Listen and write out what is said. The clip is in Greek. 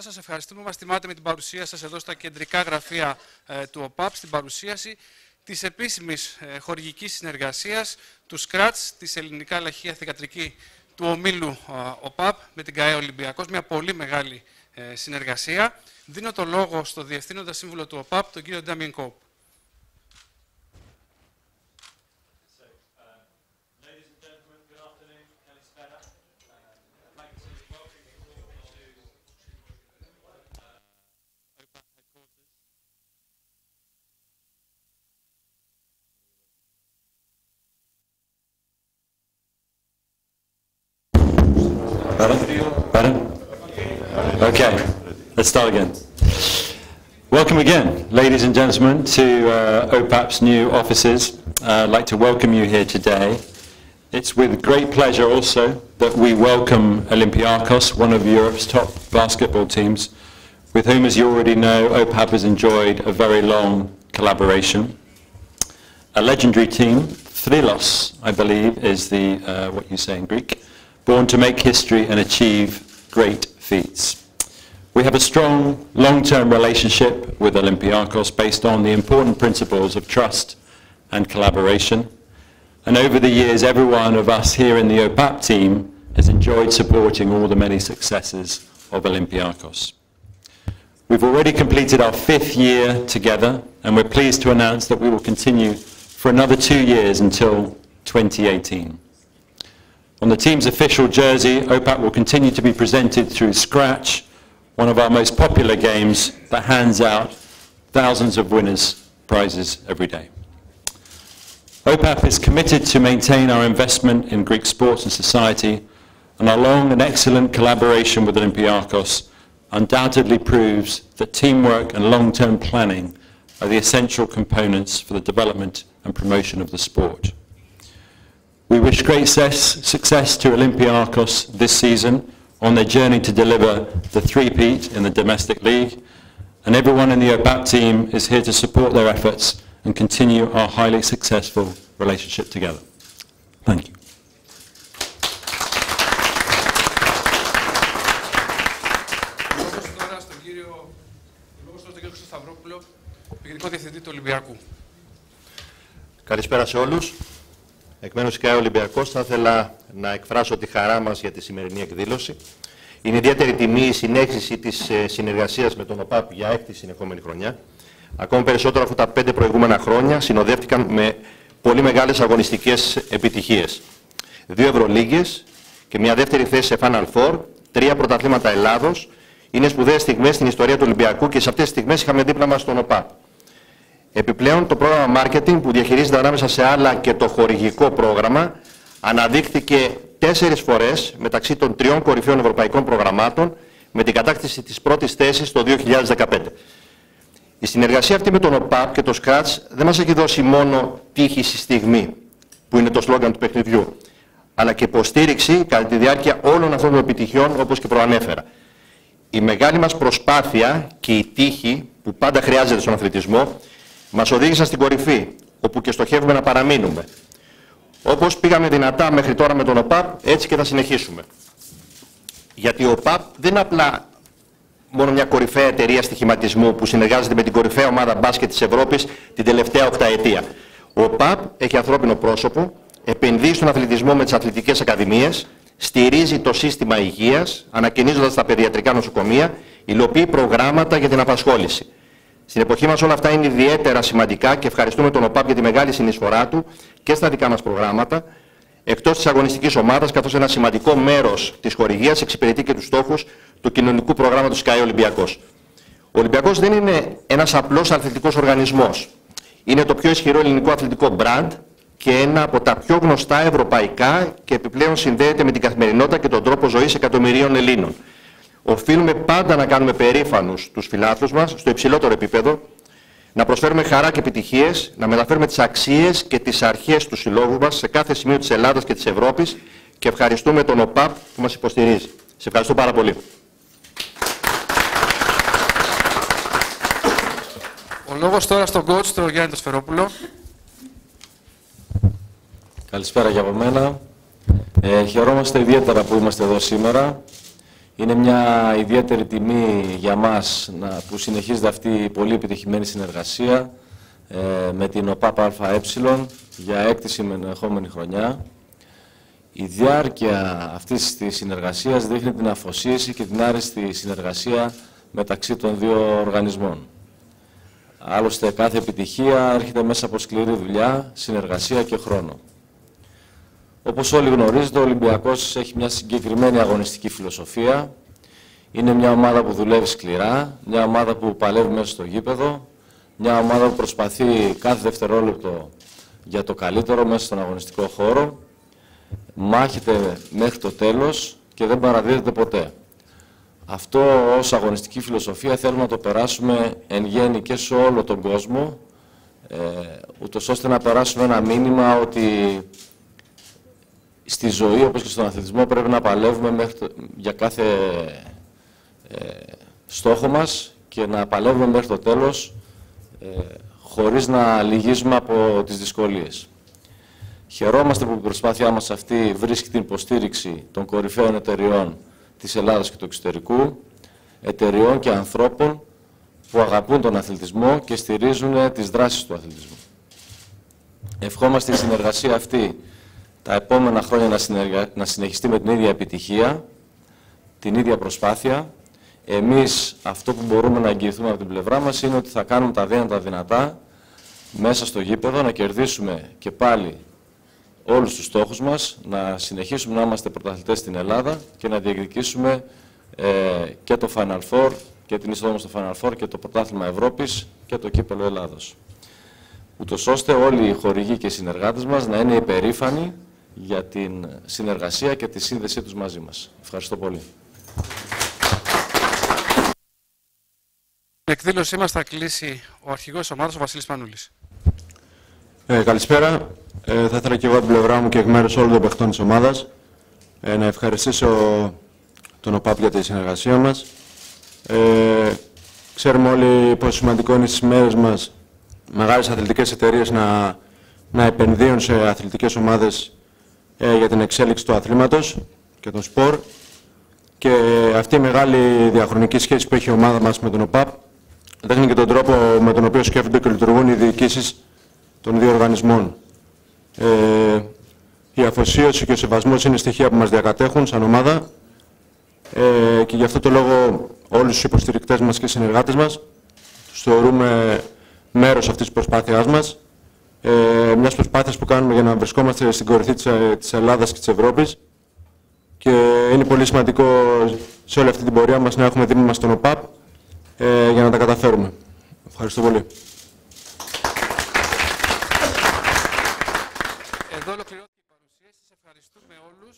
αυτά. Σας ευχαριστούμε που μας τιμάτε με την παρουσία σας εδώ στα κεντρικά γραφεία ε, του ΟΠΑΠ, στην παρουσίαση της επίσημης ε, χορηγικής συνεργασίας του ΣΚΡΑΤΣ, της Ελληνικά Λαχεία Θηκατρική του ομίλου ε, ΟΠΑΠ με την ΚΑΕ Ολυμπιακός. Μια πολύ μεγάλη ε, συνεργασία. Δίνω το λόγο στο Διευθύνοντα Σύμβουλο του ΟΠΑΠ, τον κύριο Ντάμιεν Κόπ. Okay, let's start again. Welcome again, ladies and gentlemen, to uh, OPAP's new offices. Uh, I'd like to welcome you here today. It's with great pleasure also that we welcome Olympiakos, one of Europe's top basketball teams, with whom, as you already know, OPAP has enjoyed a very long collaboration. A legendary team, Thrilos, I believe, is the, uh, what you say in Greek, born to make history and achieve great feats. We have a strong long-term relationship with Olympiakos based on the important principles of trust and collaboration. And over the years, every one of us here in the OPAP team has enjoyed supporting all the many successes of Olympiakos. We've already completed our fifth year together, and we're pleased to announce that we will continue for another two years until 2018. On the team's official jersey, OPAP will continue to be presented through Scratch, one of our most popular games that hands out thousands of winners' prizes every day. OPAP is committed to maintain our investment in Greek sports and society, and our long and excellent collaboration with Olympiakos undoubtedly proves that teamwork and long-term planning are the essential components for the development and promotion of the sport. We wish great success to Olympiakos this season on their journey to deliver the three-peat in the domestic league, and everyone in the OBAP team is here to support their efforts and continue our highly successful relationship together. Thank you. Καλησπέρα σε όλους. Εκ μέρους της ΚΑΕ Ολυμπιακός θα ήθελα να εκφράσω τη χαρά μας για τη σημερινή εκδήλωση. Είναι ιδιαίτερη τιμή η συνέχιση της ε, συνεργασίας με τον ΟΠΑΠ για έκτη συνεχόμενη χρονιά. Ακόμα περισσότερο αφού τα πέντε προηγούμενα χρόνια συνοδεύτηκαν με πολύ μεγάλες αγωνιστικές επιτυχίες. Δύο Ευρωλίγες και μια δεύτερη θέση σε Final Four, τρία πρωταθλήματα Ελλάδος. Είναι σπουδαίες στιγμές στην ιστορία του Ολυμπιακού και σε αυτές τις στιγμές είχαμε δίπλα μας τον ΟΠΑΠ. Επιπλέον, το πρόγραμμα marketing που διαχειρίζεται ανάμεσα σε άλλα και το χορηγικό πρόγραμμα αναδείχθηκε τέσσερις φορές μεταξύ των τριών κορυφαίων ευρωπαϊκών προγραμμάτων με την κατάκτηση της πρώτης θέσης το 2015. Η συνεργασία αυτή με τον ΟΠΑΠ και το ΣΚΡΑΤΣ δεν μας έχει δώσει μόνο τύχη στη στιγμή, που είναι το σλόγγαν του παιχνιδιού, αλλά και υποστήριξη κατά τη διάρκεια όλων αυτών των επιτυχιών, όπως και προανέφερα. Η μεγάλη μας προσπάθεια και η τύχη που πάντα χρειάζεται στον αθλητισμό μας οδήγησαν στην κορυφή, όπου και στοχεύουμε να παραμείνουμε. Όπως πήγαμε δυνατά μέχρι τώρα με τον ΟΠΑΠ, έτσι και θα συνεχίσουμε. Γιατί ο ΟΠΑΠ δεν είναι απλά μόνο μια κορυφαία εταιρεία στοιχηματισμού που συνεργάζεται με την κορυφαία ομάδα μπάσκετ της Ευρώπης την τελευταία οκταετία. Ο ΟΠΑΠ έχει ανθρώπινο πρόσωπο, επενδύει στον αθλητισμό με τις αθλητικές ακαδημίες, στηρίζει το σύστημα υγείας, ανακαινίζοντας τα παιδιατρικά νοσοκομεία, υλοποιεί προγράμματα για την απασχόληση. Στην εποχή μας όλα αυτά είναι ιδιαίτερα σημαντικά και ευχαριστούμε τον ΟΠΑΠ για τη μεγάλη συνεισφορά του και στα δικά μας προγράμματα, εκτός της αγωνιστικής ομάδας, καθώς ένα σημαντικό μέρος της χορηγίας εξυπηρετεί και τους στόχους του κοινωνικού προγράμματος ΚΑΕ Ολυμπιακός. Ο Ολυμπιακός δεν είναι ένας απλός αθλητικός οργανισμός. Είναι το πιο ισχυρό ελληνικό αθλητικό μπραντ και ένα από τα πιο γνωστά ευρωπαϊκά και επιπλέον συνδέεται με την καθημερινότητα και τον τρόπο ζωής εκατομμυρίων Ελλήνων. Οφείλουμε πάντα να κάνουμε περήφανους τους φιλάθλους μας στο υψηλότερο επίπεδο, να προσφέρουμε χαρά και επιτυχίες, να μεταφέρουμε τις αξίες και τις αρχές του συλλόγου μας σε κάθε σημείο της Ελλάδας και της Ευρώπης και ευχαριστούμε τον ΟΠΑΠ που μας υποστηρίζει. Σε ευχαριστώ πάρα πολύ. Ο λόγος τώρα στον κότς, τον Γιάννη Σφερόπουλο. Καλησπέρα για από μένα. Ε, χαιρόμαστε ιδιαίτερα που είμαστε εδώ σήμερα Είναι μια ιδιαίτερη τιμή για μας να, που συνεχίζεται αυτή η πολύ επιτυχημένη συνεργασία ε, με την ΟΠΑΠ ΑΕ για έκτη συμμενεχόμενη χρονιά. Η διάρκεια αυτής της συνεργασίας δείχνει την αφοσίεση και την άριστη συνεργασία μεταξύ των δύο οργανισμών. Άλλωστε κάθε επιτυχία έρχεται μέσα από σκληρή δουλειά, συνεργασία και χρόνο. Όπως όλοι γνωρίζετε, ο Ολυμπιακός έχει μια συγκεκριμένη αγωνιστική φιλοσοφία. Είναι μια ομάδα που δουλεύει σκληρά, μια ομάδα που παλεύει μέσα στο γήπεδο, μια ομάδα που προσπαθεί κάθε δευτερόλεπτο για το καλύτερο μέσα στον αγωνιστικό χώρο, μάχεται μέχρι το τέλος και δεν παραδίδεται ποτέ. Αυτό ως αγωνιστική φιλοσοφία θέλουμε να το περάσουμε εν γέννη και σε όλο τον κόσμο, ε, ούτως ώστε να περάσουμε ένα μήνυμα ότι στη ζωή, όπως και στον αθλητισμό, πρέπει να παλεύουμε μέχρι για κάθε ε, στόχο μας και να παλεύουμε μέχρι το τέλος ε, χωρίς να λυγίζουμε από τις δυσκολίες. Χαιρόμαστε που η προσπάθειά μας αυτή βρίσκει την υποστήριξη των κορυφαίων εταιριών της Ελλάδας και του εξωτερικού, εταιριών και ανθρώπων που αγαπούν τον αθλητισμό και στηρίζουν τις δράσεις του αθλητισμού. Ευχόμαστε η συνεργασία αυτή τα επόμενα χρόνια να, να συνεχιστεί με την ίδια επιτυχία, την ίδια προσπάθεια. Εμείς αυτό που μπορούμε να εγγυηθούμε από την πλευρά μας είναι ότι θα κάνουμε τα δύνατα δυνατά μέσα στο γήπεδο, να κερδίσουμε και πάλι όλους τους στόχους μας, να συνεχίσουμε να είμαστε πρωταθλητές στην Ελλάδα και να διεκδικήσουμε ε, και το Final Four και την είσοδο στο Final Four και το Πρωτάθλημα Ευρώπης και το Κύπελο Ελλάδος. Ούτως ώστε όλοι οι χορηγοί και οι συνεργάτες μας να είναι υπερήφανοι για την συνεργασία και τη σύνδεσή τους μαζί μας. Ευχαριστώ πολύ. Την εκδήλωσή μας θα κλείσει ο αρχηγός ομάδας, ο Βασίλης Πανούλης. Ε, καλησπέρα. Ε, θα ήθελα και εγώ την πλευρά μου και εκ μέρους όλων των παιχτών της ομάδας ε, να ευχαριστήσω τον ΟΠΑΠ για τη συνεργασία μας. Ε, ξέρουμε όλοι πόσο σημαντικό είναι στις μέρες μας μεγάλες αθλητικές εταιρείες να, να επενδύουν σε αθλητικές ομάδες ε, για την εξέλιξη του αθλήματος και των σπορ. Και αυτή η μεγάλη διαχρονική σχέση που έχει η ομάδα μας με τον ΟΠΑΠ δείχνει και τον τρόπο με τον οποίο σκέφτονται και λειτουργούν οι διοικήσεις των δύο οργανισμών. Ε, η αφοσίωση και ο σεβασμός είναι στοιχεία που μας διακατέχουν σαν ομάδα. Ε, και γι' αυτό το λόγο όλους τους υποστηρικτές μας και συνεργάτες μας τους θεωρούμε μέρος αυτής της προσπάθειάς μας ε, μιας προσπάθειας που κάνουμε για να βρισκόμαστε στην κορυφή της, ε, της Ελλάδας και της Ευρώπης και είναι πολύ σημαντικό σε όλη αυτή την πορεία μας να έχουμε δίμη μας τον ΟΠΑΠ ε, για να τα καταφέρουμε. Ευχαριστώ πολύ. Εδώ ολοκληρώθηκε η παρουσίαση. Σας ευχαριστούμε όλους.